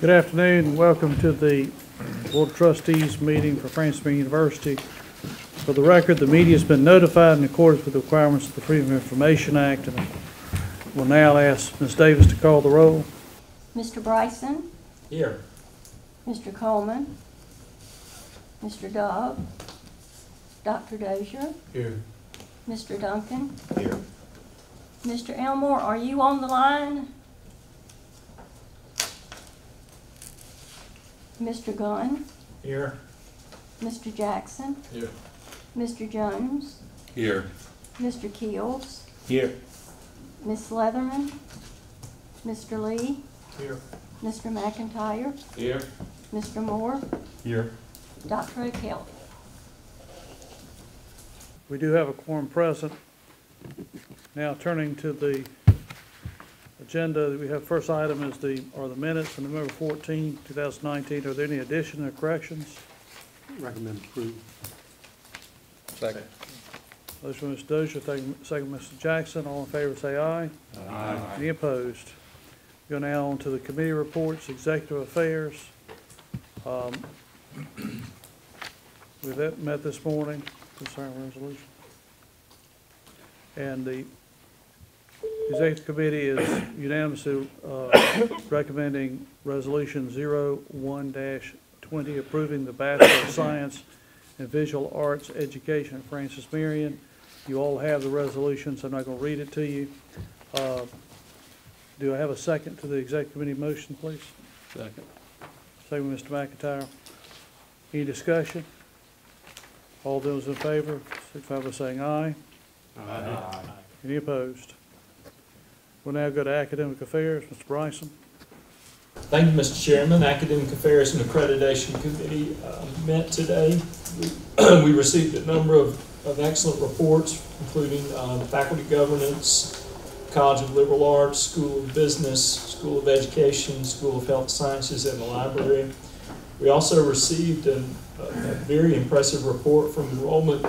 Good afternoon, and welcome to the Board of Trustees meeting for Francis Marion University. For the record, the media has been notified in accordance with the requirements of the Freedom of Information Act, and will now ask Ms. Davis to call the roll. Mr. Bryson, Here. Mr. Coleman, Mr. Dobb, Dr. Dozier, Here. Mr. Duncan, Here. Mr. Elmore, are you on the line? Mr. Gunn, Here. Mr. Jackson, Here. Mr. Jones, Here. Mr. Keels, Here. Miss Leatherman, Mr. Lee, Here. Mr. McIntyre, Here. Mr. Moore, Here. Dr. O'Kelly. We do have a quorum present. Now turning to the agenda, we have first item is the, are the minutes from November 14, 2019. Are there any additions or corrections? Recommend approval. Second. Motion by Mr. Dozier, second second Mr. Jackson. All in favor, say aye. Any opposed? Go now on to the committee reports, executive affairs. Um, We've met- met this morning, concerning resolution. And the executive committee is unanimously uh, recommending resolution 01-20, approving the Bachelor of Science in Visual Arts Education at Francis Marion. You all have the resolution, so I'm not going to read it to you. Uh, Do I have a second to the executive committee motion, please? Second. Second, by Mr. McIntyre. Any discussion? All those in favor, signify by saying aye. aye. Any opposed? We'll now go to academic affairs. Mr. Bryson. Thank you, Mr. Chairman. Academic Affairs and Accreditation Committee uh, met today. We- We received a number of, of excellent reports, including uh, faculty governance, College of Liberal Arts, School of Business, School of Education, School of Health Sciences, and the library. We also received an- a a very impressive report from Enrollment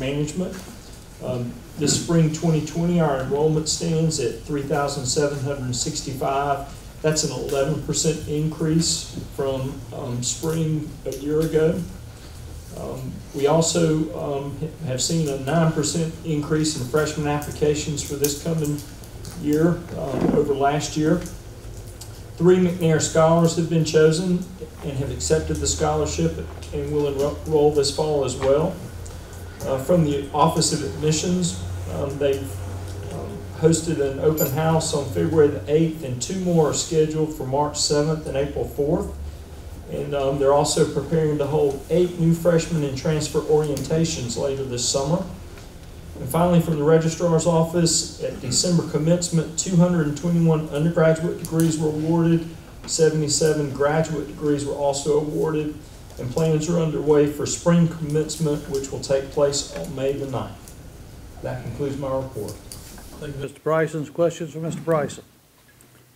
Management. Um, This spring 2020, our enrollment stands at 3,765. That's an 11% increase from um, spring a year ago. Um, We also um, have seen a 9% increase in freshman applications for this coming year um, over last year. Three McNair scholars have been chosen and have accepted the scholarship and will enroll this fall as well. Uh, From the Office of Admissions, um, they've um, hosted an open house on February the 8th, and two more are scheduled for March 7th and April 4th. And um, they're also preparing to hold eight new freshman and transfer orientations later this summer. And finally, from the registrar's office, at December commencement, 221 undergraduate degrees were awarded, 77 graduate degrees were also awarded, and plans are underway for spring commencement, which will take place on May the 9th. That concludes my report. Thank you, Mr. Bryson's questions for Mr. Bryson.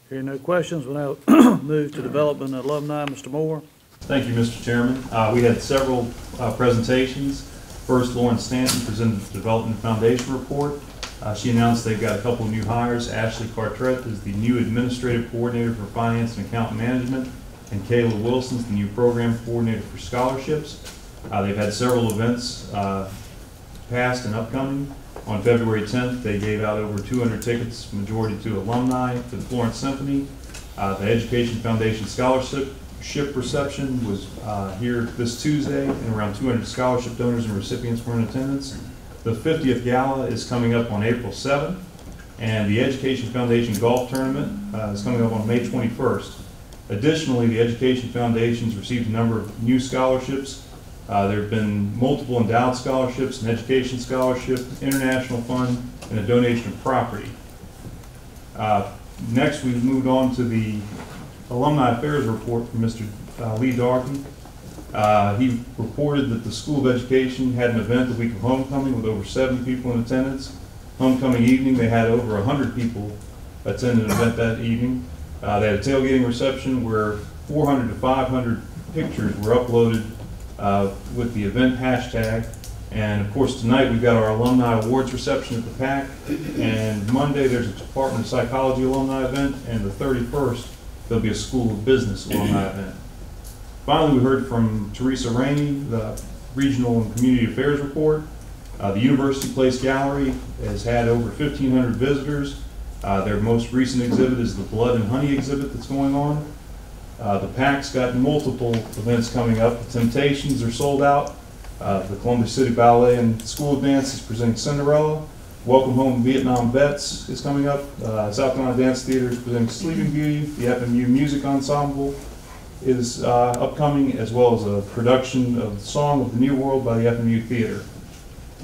Hearing no questions, we'll now move to development and alumni. Mr. Moore. Thank you, Mr. Chairman. Uh, We had several uh, presentations. First, Lauren Stanton presented the Development Foundation report. Uh, She announced they've got a couple of new hires. Ashley Cartret is the new Administrative Coordinator for Finance and Account Management, and Kayla Wilson's the new Program Coordinator for Scholarships. Uh, They've had several events uh, past and upcoming. On February 10th, they gave out over 200 tickets, majority to alumni, to the Florence Symphony. Uh, The Education Foundation Scholarship ship reception was uh, here this Tuesday, and around 200 scholarship donors and recipients were in attendance. The 50th gala is coming up on April 7th, and the Education Foundation Golf Tournament uh, is coming up on May 21st. Additionally, the Education Foundation's received a number of new scholarships. Uh, There have been multiple endowed scholarships, an education scholarship, international fund, and a donation of property. Uh, Next, we've moved on to the Alumni Affairs Report from Mr. uh, Lee Darkey. Uh, He reported that the School of Education had an event the week of homecoming with over 70 people in attendance. Homecoming evening, they had over 100 people attend an event that evening. Uh, They had a tailgating reception where 400 to 500 pictures were uploaded uh, with the event hashtag. And of course, tonight, we've got our alumni awards reception at the PAC. And Monday, there's a Department of Psychology alumni event, and the 31st there'll be a School of Business alumni event. Finally, we heard from Teresa Rainey, the Regional and Community Affairs Report. Uh, The University Place Gallery has had over 1,500 visitors. Uh, Their most recent exhibit is the Blood and Honey exhibit that's going on. Uh, The PAC's got multiple events coming up. The Temptations are sold out. Uh, The Columbia City Ballet and School of Dance is presenting Cinderella. Welcome Home Vietnam Vets is coming up. Uh, South Carolina Dance Theater is presenting Sleeping Beauty. The FMU Music Ensemble is uh, upcoming, as well as a production of the Song of the New World by the FMU Theater.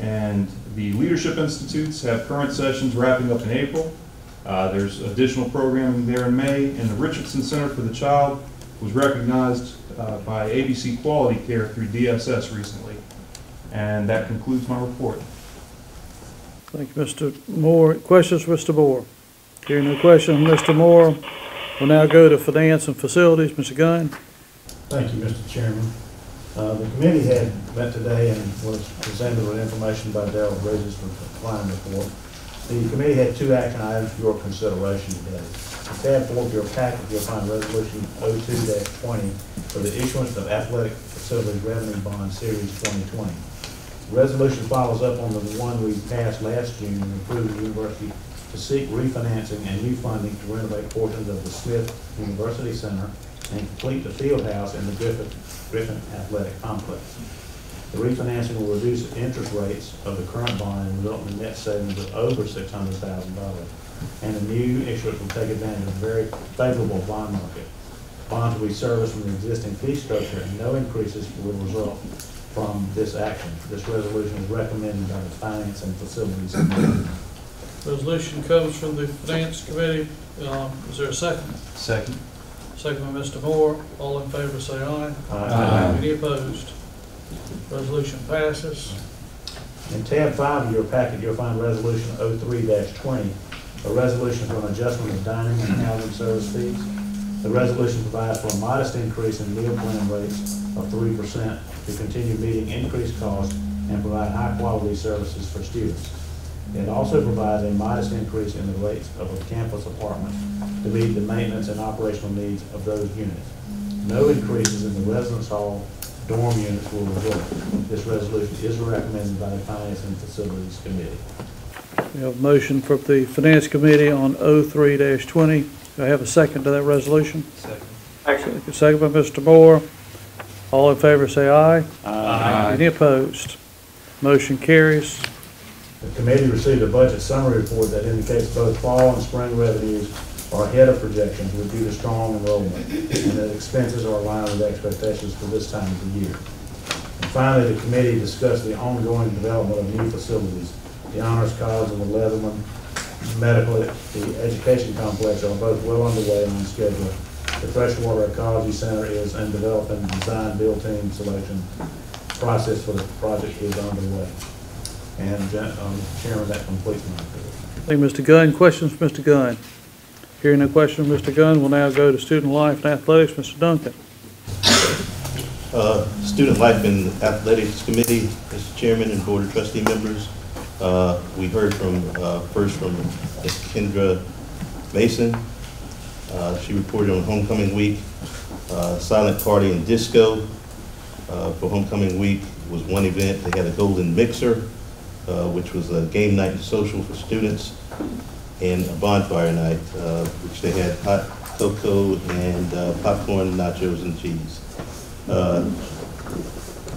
And the Leadership Institutes have current sessions wrapping up in April. Uh, There's additional programming there in May, and the Richardson Center for the Child was recognized uh, by ABC Quality Care through DSS recently. And that concludes my report. Thank you, Mr. Moore. Questions, for Mr. Moore? Hearing no questions, Mr. Moore, we'll now go to finance and facilities. Mr. Gunn? Thank you, Mr. Chairman. Uh, The committee had met today and was presented with information by Darrell Bridges for the climate report. The committee had two action items for your consideration today. In tab four of your packet, you'll find resolution 02-20 for the issuance of athletic facilities revenue bond series 2020. The Resolution follows up on the one we passed last June and approved the university to seek refinancing and new funding to renovate portions of the Smith University Center and complete the field house in the Griffin, Griffin Athletic Complex. The refinancing will reduce the interest rates of the current bond and result in net savings of over six hundred thousand dollars. And the new issuance will take advantage of a very favorable bond market. Bonds will be serviced from the existing fee structure and no increases will result from this action. This resolution is recommended by the Finance and Facilities Committee. Resolution comes from the finance committee. Um, Is there a second? Second. Second by Mr. Moore. All in favor, say aye. Aye. Any opposed? Resolution passes. In tab five of your packet, you'll find resolution 03-20, a resolution for an adjustment of dining and housing service fees. The resolution provides for a modest increase in meal plan rates of three percent to continue meeting increased costs and provide high-quality services for students. It also provides a modest increase in the rates of a campus apartment to meet the maintenance and operational needs of those units. No increases in the residence hall dorm units will result. This resolution is recommended by the Finance and Facilities Committee. We have a motion from the finance committee on 03-20. Do I have a second to that resolution? Second. Second by Mr. Moore. All in favor, say aye. Aye. Any opposed? Motion carries. The committee received a budget summary report that indicates both fall and spring revenues are ahead of projections due to strong enrollment, and that expenses are aligned with expectations for this time of the year. And finally, the committee discussed the ongoing development of new facilities. The Honors College and the Leatherman Medical, the education complex are both well underway and on schedule. The Freshwater Ecology Center is in developing design, build team selection. Process for the project is underway. And, um, Chairman, that completes my report. Thank you, Mr. Gunn. Questions Mr. Gunn? Hearing no questions, Mr. Gunn, we'll now go to student life and athletics. Mr. Duncan. Uh, Student Life and Athletics Committee, Mr. Chairman and Board of Trustee members. Uh, We heard from, uh, first from Ms. Kendra Mason. Uh, She reported on homecoming week, uh, silent party and disco. Uh, For homecoming week was one event, they had a golden mixer, which was a game night and social for students, and a bonfire night, uh, which they had hot cocoa and uh, popcorn, nachos, and cheese. Uh,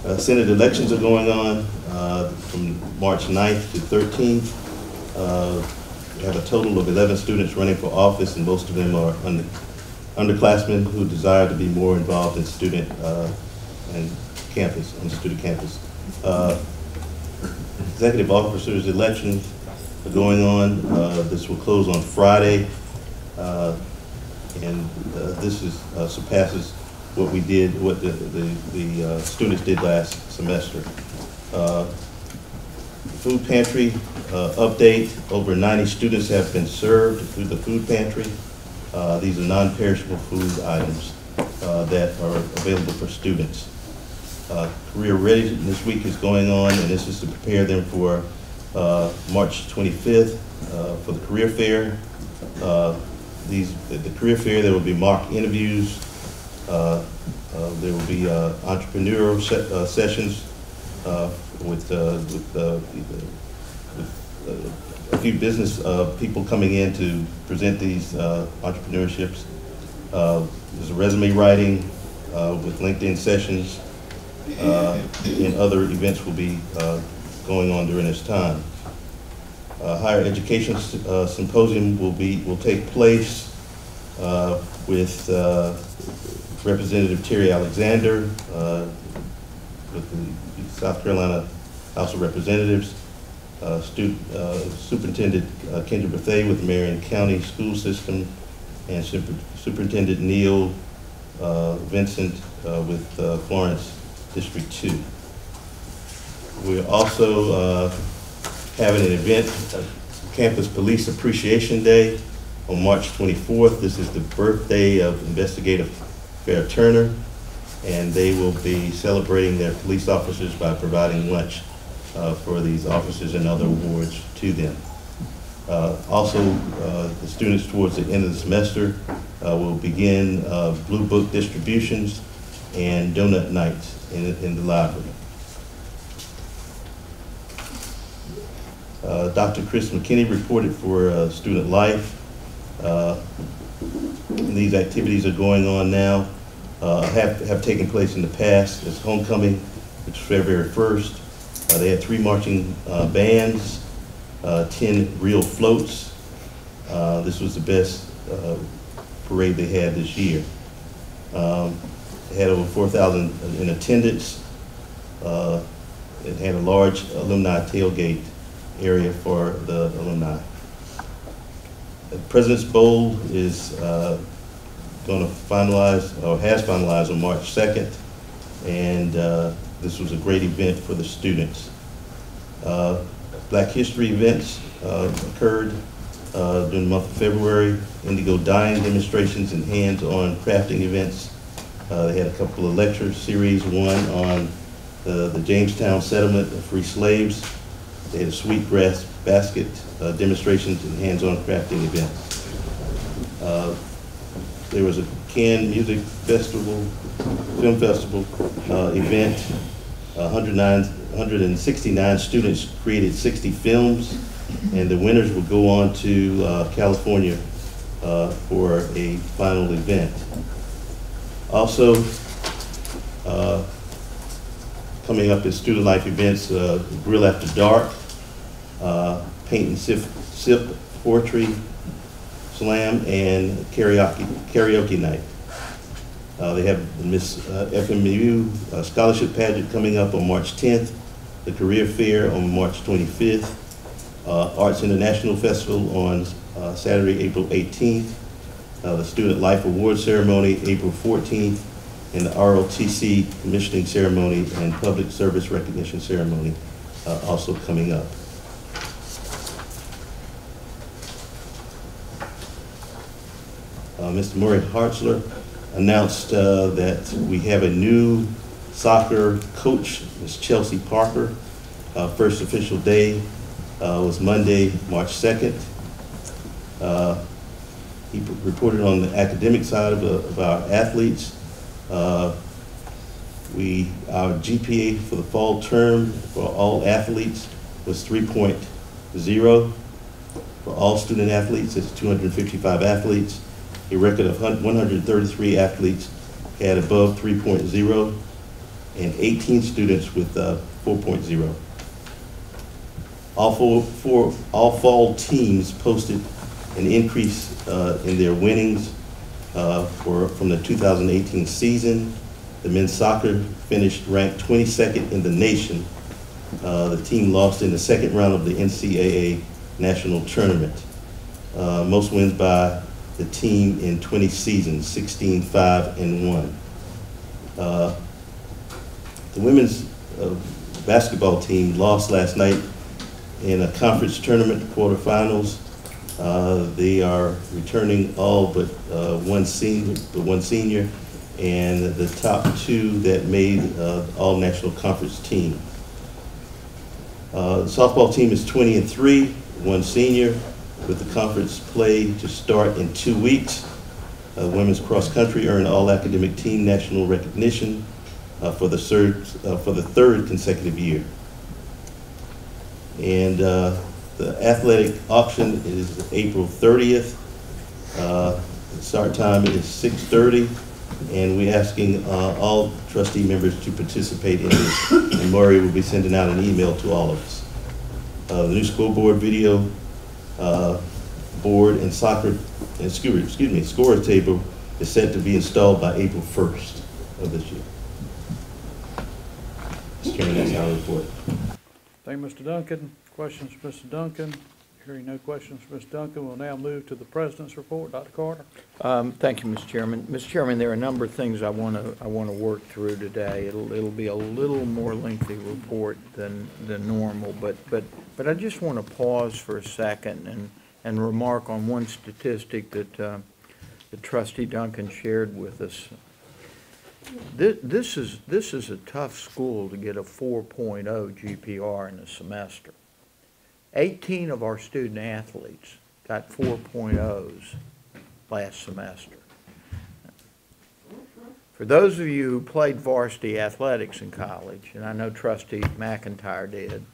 uh, Senate elections are going on uh, from March 9th to 13th. Uh, We have a total of 11 students running for office, and most of them are under- underclassmen who desire to be more involved in student and campus, on the student campus. Executive officers' elections going on. Uh, This will close on Friday. Uh, and uh, this is, surpasses what we did, what the, the, the students did last semester. Food pantry, update, over ninety students have been served through the food pantry. These are non-perishable food items, that are available for students. Uh, Career Readiness Week is going on, and this is to prepare them for, uh, March twenty-fifth, uh, for the career fair. Uh, these, the career fair, there will be mock interviews. Uh, uh, There will be uh, entrepreneurial se- uh, sessions uh, with, with, with a few business people coming in to present these entrepreneurships. There's a resume writing with LinkedIn sessions, and other events will be going on during this time. Uh, Higher Education uh, Symposium will be, will take place uh, with uh, Representative Terry Alexander uh, with the South Carolina House of Representatives, Superintendent Kendra Bethea with Marion County School System, and Super- Superintendent Neil Vincent with Florence District 2. We're also uh, having an event, uh, Campus Police Appreciation Day on March 24th. This is the birthday of Investigative Fair Turner, and they will be celebrating their police officers by providing lunch uh, for these officers and other awards to them. Uh, Also, uh, the students towards the end of the semester uh, will begin uh, Blue Book distributions and donut nights in in the library. Dr. Chris McKinney reported for uh, Student Life. Uh, These activities are going on now, uh, have, have taken place in the past. It's homecoming, which is February 1st. Uh, They had three marching uh, bands, uh, 10 real floats. Uh, This was the best uh, parade they had this year. Um, They had over 4,000 in attendance. Uh, It had a large alumni tailgate area for the alumni. The President's Bowl is going to finalize, or has finalized on March 2nd, and uh, this was a great event for the students. Uh, Black History events uh, occurred uh, during the month of February, indigo dyeing demonstrations and hands-on crafting events. Uh, They had a couple of lecture series, one on the the Jamestown settlement of free slaves. They had a sweetgrass basket uh, demonstrations and hands-on crafting events. Uh, There was a Cannes Music Festival, Film Festival uh, event. Uh, 109 169 students created 60 films, and the winners will go on to uh, California uh, for a final event. Also, coming up is student life events, uh, Grill After Dark, uh, Paint and Sip, Sip Poetry Slam, and karaoke, karaoke night. Uh, They have the Miss uh, FMU uh, Scholarship Pageant coming up on March 10th, the Career Fair on March 25th, uh, Arts International Festival on uh, Saturday, April 18th, uh, the Student Life Award Ceremony, April 14th, and the ROTC Commissioning Ceremony and Public Service Recognition Ceremony also coming up. Mr. Murray Hartzler announced uh, that we have a new soccer coach, Ms. Chelsea Parker. Uh, First official day uh, was Monday, March 2nd. Uh, He reported on the academic side of uh, of our athletes. Uh, We, our GPA for the fall term for all athletes was 3.0. For all student athletes, it's 255 athletes. A record of 133 athletes had above 3.0 and 18 students with uh, 4.0. All four, four, all fall teams posted an increase uh, in their winnings uh, for, from the 2018 season. The men's soccer finished ranked 22nd in the nation. Uh, The team lost in the second round of the NCAA national tournament. Uh, Most wins by the team in 20 seasons, 16, 5, and 1. Uh, The women's uh, basketball team lost last night in a conference tournament quarterfinals. Uh, They are returning all but uh, one senior, one senior, and the top two that made uh, all-national conference team. Uh, the Softball team is 20 and 3, one senior. With the conference play to start in two weeks. Uh, Women's cross country earned all academic team national recognition uh, for the third, uh, for the third consecutive year. And uh, the athletic auction is April 30th. Uh, Start time is 6:30, and we're asking uh, all trustee members to participate in this. And Murray will be sending out an email to all of us. Uh, The new school board video uh, board and soccer, excuse excuse me, score table is set to be installed by April 1st of this year. Mr. Chairman, that's our report. Thank you, Mr. Duncan. Questions, Mr. Duncan? Hearing no questions Mr. Duncan, we'll now move to the President's report. Dr. Carter? Um, Thank you, Mr. Chairman. Mr. Chairman, there are a number of things I want to, I want to work through today. It'll, it'll be a little more lengthy report than, than normal, but, but, but I just want to pause for a second and, and remark on one statistic that, uh, that trustee Duncan shared with us. This, this is, this is a tough school to get a 4.0 GPR in a semester. 18 of our student athletes got 4.0s last semester. For those of you who played varsity athletics in college, and I know trustee McIntyre did,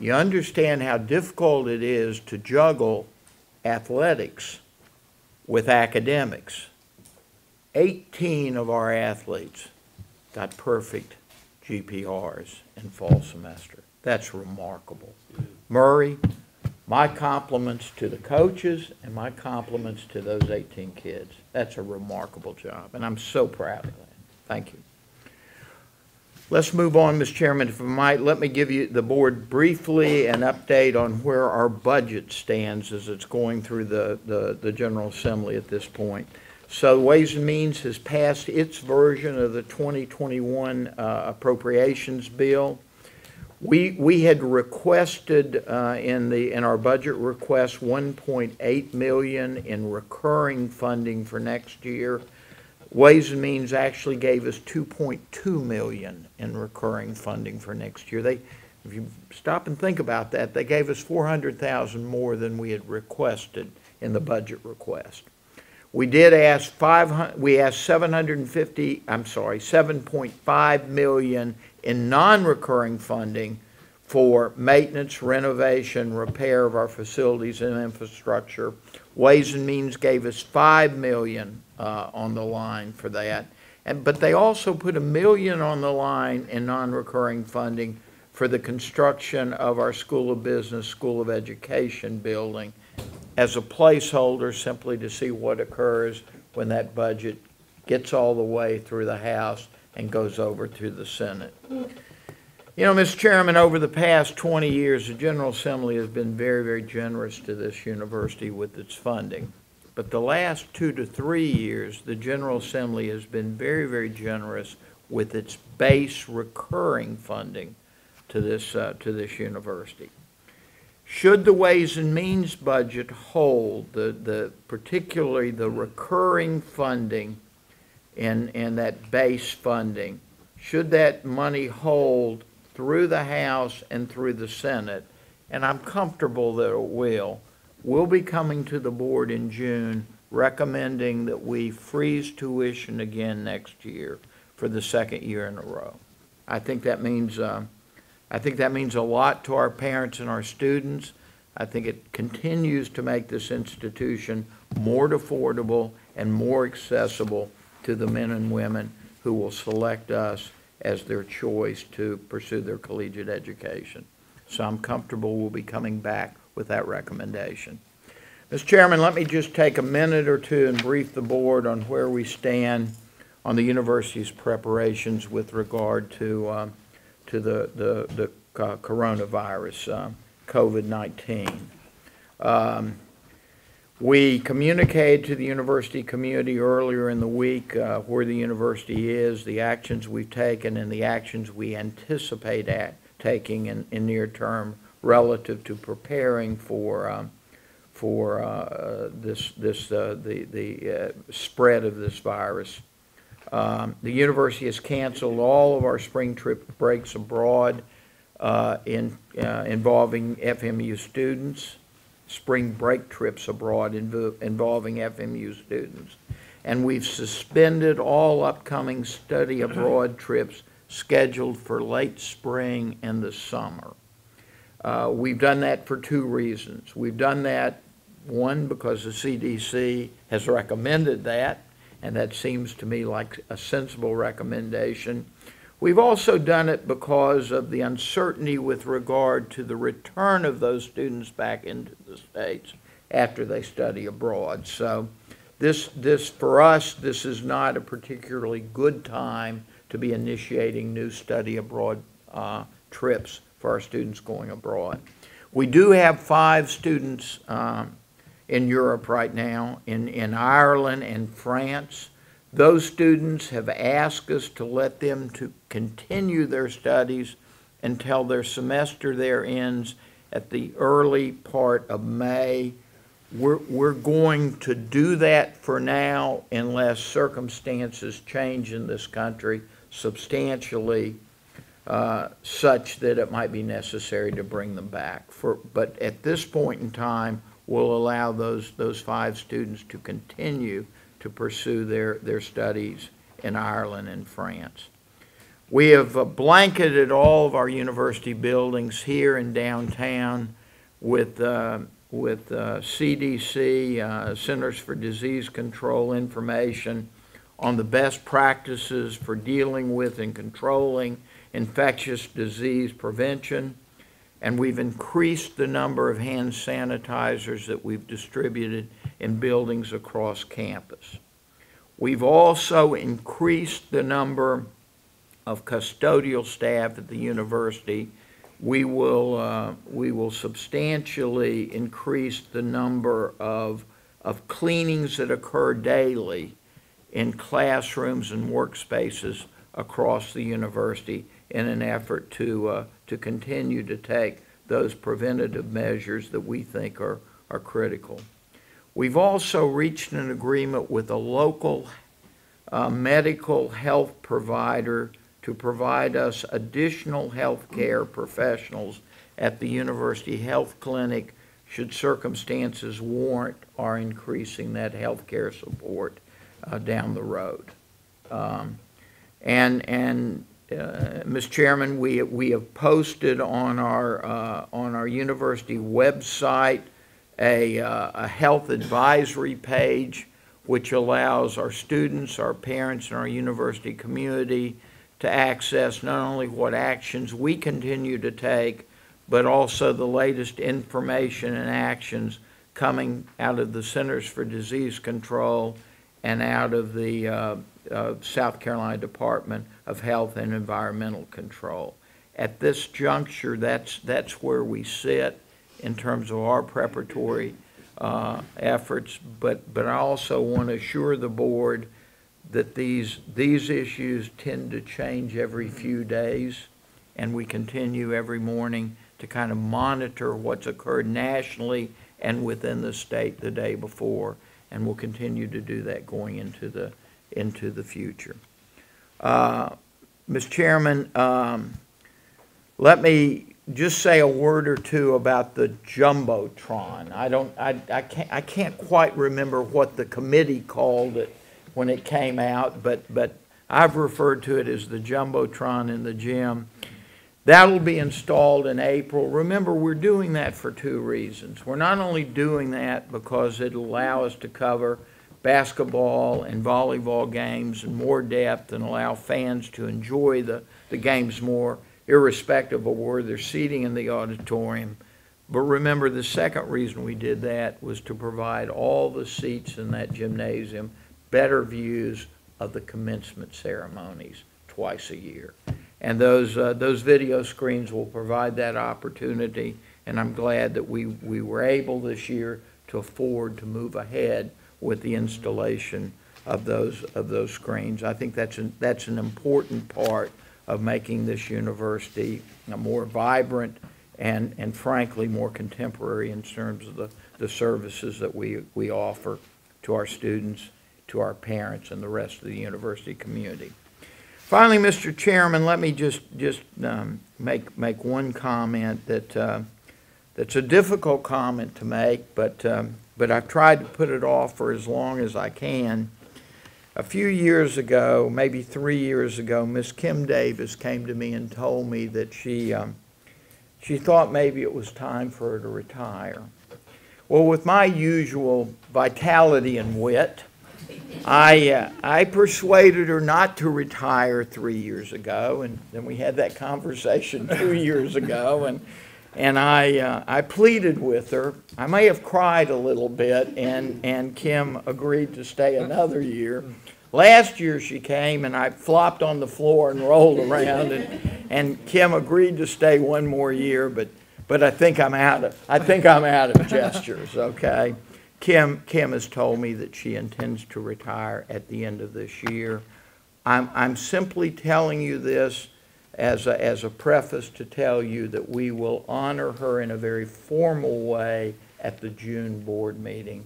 you understand how difficult it is to juggle athletics with academics. 18 of our athletes got perfect GPRs in fall semester. That's remarkable. Murray, my compliments to the coaches and my compliments to those 18 kids. That's a remarkable job, and I'm so proud of that. Thank you. Let's move on, Mr. Chairman, if I might, let me give you, the board briefly an update on where our budget stands as it's going through the, the, the General Assembly at this point. So Ways and Means has passed its version of the 2021 uh, appropriations bill. We, we had requested uh, in the, in our budget request, 1.8 million in recurring funding for next year. Ways and Means actually gave us 2.2 million in recurring funding for next year. They, if you stop and think about that, they gave us 400,000 more than we had requested in the budget request. We did ask 500, we asked 750, I'm sorry, 7.5 million in non-recurring funding for maintenance, renovation, repair of our facilities and infrastructure. Ways and Means gave us 5 million uh, on the line for that. And, but they also put a million on the line in non-recurring funding for the construction of our School of Business, School of Education building as a placeholder simply to see what occurs when that budget gets all the way through the House and goes over to the Senate. You know, Mr. Chairman, over the past 20 years, the General Assembly has been very, very generous to this university with its funding. But the last two to three years, the General Assembly has been very, very generous with its base recurring funding to this, uh, to this university. Should the Ways and Means budget hold, the, the, particularly the recurring funding and, and that base funding, should that money hold through the House and through the Senate, and I'm comfortable that it will, we'll be coming to the board in June recommending that we freeze tuition again next year for the second year in a row. I think that means, um, I think that means a lot to our parents and our students. I think it continues to make this institution more affordable and more accessible to the men and women who will select us as their choice to pursue their collegiate education. So I'm comfortable we'll be coming back with that recommendation. Mr. Chairman, let me just take a minute or two and brief the board on where we stand on the university's preparations with regard to, um, to the, the, the uh, coronavirus, uh, COVID-19. Um, we communicated to the university community earlier in the week uh, where the university is, the actions we've taken, and the actions we anticipate at, taking in, in near term relative to preparing for um, for uh, this this uh, the the uh, spread of this virus. Um, the university has canceled all of our spring trip breaks abroad uh, in uh, involving FMU students. Spring break trips abroad invo- involving FMU students. And we've suspended all upcoming study abroad trips scheduled for late spring and the summer. Uh, We've done that for two reasons. We've done that, one, because the CDC has recommended that, and that seems to me like a sensible recommendation. We've also done it because of the uncertainty with regard to the return of those students back into the States after they study abroad. So this, this, for us, this is not a particularly good time to be initiating new study abroad uh, trips for our students going abroad. We do have five students um, in Europe right now, in, in Ireland and France. Those students have asked us to let them to continue their studies until their semester there ends at the early part of May. We're, we're going to do that for now unless circumstances change in this country substantially uh, such that it might be necessary to bring them back. For, but at this point in time, we'll allow those, those five students to continue to pursue their, their studies in Ireland and France. We have blanketed all of our university buildings here in downtown with, uh, with uh, CDC, uh, Centers for Disease Control information on the best practices for dealing with and controlling infectious disease prevention, and we've increased the number of hand sanitizers that we've distributed in buildings across campus. We've also increased the number of custodial staff at the university. We will, uh, we will substantially increase the number of, of cleanings that occur daily in classrooms and workspaces across the university in an effort to, uh, to continue to take those preventative measures that we think are, are critical. We've also reached an agreement with a local uh, medical health provider to provide us additional health care professionals at the University Health Clinic should circumstances warrant our increasing that health care support uh, down the road. Um, and, and uh, Ms. Chairman, we, we have posted on our, uh, on our university website a, uh, a health advisory page which allows our students, our parents, and our university community to access not only what actions we continue to take, but also the latest information and actions coming out of the Centers for Disease Control and out of the uh, uh, South Carolina Department of Health and Environmental Control. At this juncture, that's, that's where we sit in terms of our preparatory uh, efforts, but, but I also want to assure the board that these, these issues tend to change every few days, and we continue every morning to kind of monitor what's occurred nationally and within the state the day before, and we'll continue to do that going into the, into the future. Uh, Mr. Chairman, um, let me just say a word or two about the Jumbotron. I don't, I, I can't, I can't quite remember what the committee called it when it came out, but, but I've referred to it as the Jumbotron in the gym. That'll be installed in April. Remember, we're doing that for two reasons. We're not only doing that because it'll allow us to cover basketball and volleyball games in more depth and allow fans to enjoy the, the games more, irrespective of where they're seating in the auditorium. But remember, the second reason we did that was to provide all the seats in that gymnasium better views of the commencement ceremonies twice a year. And those, uh, those video screens will provide that opportunity, and I'm glad that we, we were able this year to afford to move ahead with the installation of those, of those screens. I think that's an, that's an important part of making this university more vibrant and, and frankly, more contemporary in terms of the, the services that we, we offer to our students, to our parents, and the rest of the university community. Finally, Mr. Chairman, let me just, just um, make, make one comment that uh, that's a difficult comment to make, but, um, but I've tried to put it off for as long as I can. A few years ago, maybe three years ago, Miss Kim Davis came to me and told me that she, um, she thought maybe it was time for her to retire. Well, with my usual vitality and wit, I, uh, I persuaded her not to retire three years ago, and then we had that conversation two years ago, and, and I, uh, I pleaded with her. I may have cried a little bit, and, and Kim agreed to stay another year. Last year she came, and I flopped on the floor and rolled around, and, and Kim agreed to stay one more year, but, but I think I'm out of, I think I'm out of gestures, okay? Kim, Kim has told me that she intends to retire at the end of this year. I'm, I'm simply telling you this as a, as a preface to tell you that we will honor her in a very formal way at the June board meeting.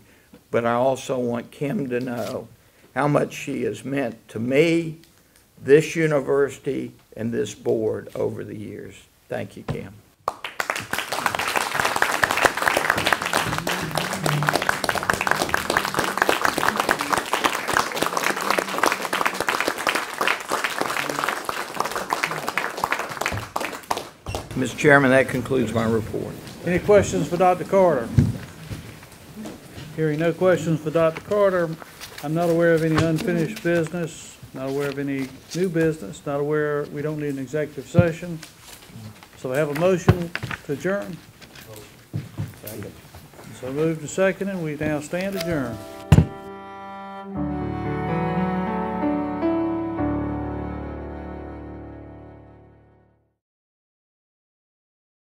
But I also want Kim to know how much she has meant to me, this university, and this board over the years. Thank you, Kim. Mr. Chairman, that concludes my report. Any questions for Dr. Carter? Hearing no questions for Dr. Carter, I'm not aware of any unfinished business, not aware of any new business, not aware, we don't need an executive session. So I have a motion to adjourn. So moved to second, and we now stand adjourned.